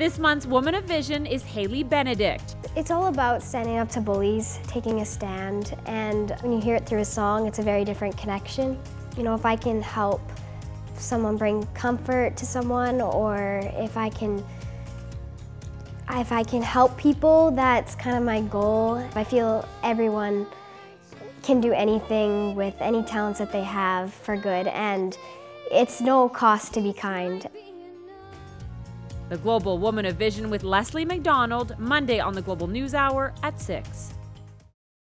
This month's Woman of Vision is Haley Benedict. It's all about standing up to bullies, taking a stand, and when you hear it through a song, it's a very different connection. You know, if I can help someone bring comfort to someone, or if I can if I can help people, that's kind of my goal. I feel everyone can do anything with any talents that they have for good, and it's no cost to be kind. The Global Woman of Vision with Leslie McDonald, Monday on the Global News Hour at 6.